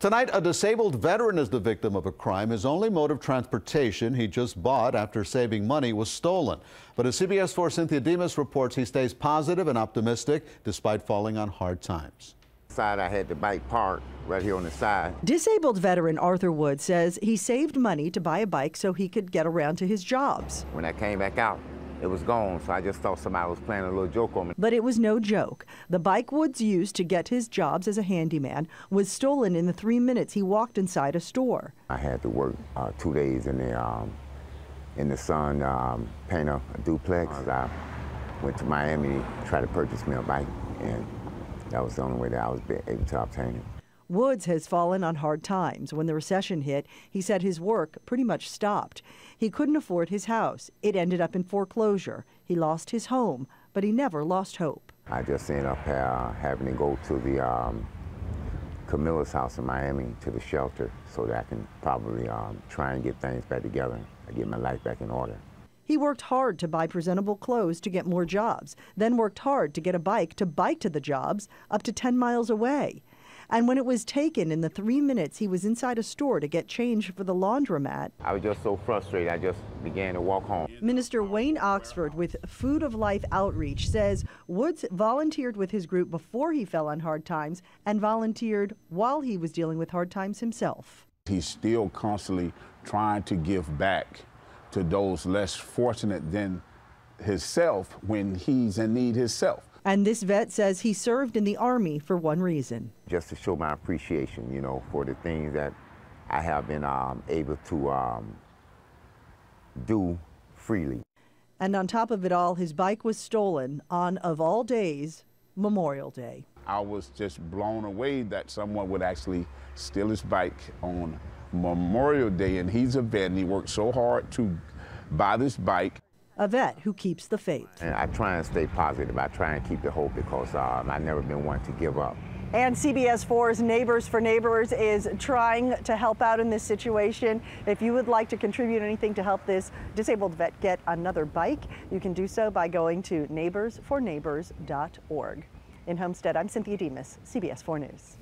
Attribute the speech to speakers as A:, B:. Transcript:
A: Tonight, a disabled veteran is the victim of a crime. His only mode of transportation he just bought after saving money was stolen. But as CBS 4 Cynthia Demos reports, he stays positive and optimistic despite falling on hard times.
B: Side, I had the bike parked right here on the side.
C: Disabled veteran Arthur Wood says he saved money to buy a bike so he could get around to his jobs.
B: When I came back out, it was gone, so I just thought somebody was playing a little joke on me.
C: But it was no joke. The bike Woods used to get his jobs as a handyman was stolen in the three minutes he walked inside a store.
B: I had to work uh, two days in the um, in the sun, um, paint a, a duplex. I went to Miami to try to purchase me a bike, and that was the only way that I was able to obtain it.
C: Woods has fallen on hard times. When the recession hit, he said his work pretty much stopped. He couldn't afford his house. It ended up in foreclosure. He lost his home, but he never lost hope.
B: I just ended up uh, having to go to the um, Camillus House in Miami to the shelter so that I can probably um, try and get things back together and get my life back in order.
C: He worked hard to buy presentable clothes to get more jobs, then worked hard to get a bike to bike to the jobs up to 10 miles away. And when it was taken in the three minutes he was inside a store to get change for the laundromat,
B: I was just so frustrated, I just began to walk home.
C: Minister Wayne Oxford with Food of Life Outreach says Woods volunteered with his group before he fell on hard times and volunteered while he was dealing with hard times himself.
D: He's still constantly trying to give back to those less fortunate than himself when he's in need himself.
C: And this vet says he served in the Army for one reason.
B: Just to show my appreciation, you know, for the things that I have been um, able to um, do freely.
C: And on top of it all, his bike was stolen on, of all days, Memorial Day.
D: I was just blown away that someone would actually steal his bike on Memorial Day, and he's a vet, and he worked so hard to buy this bike
C: a vet who keeps the faith.
B: And I try and stay positive. I try and keep the hope because um, I've never been one to give up.
C: And CBS 4's Neighbors for Neighbors is trying to help out in this situation. If you would like to contribute anything to help this disabled vet get another bike, you can do so by going to neighborsforneighbors.org. In Homestead, I'm Cynthia Demos, CBS 4 News.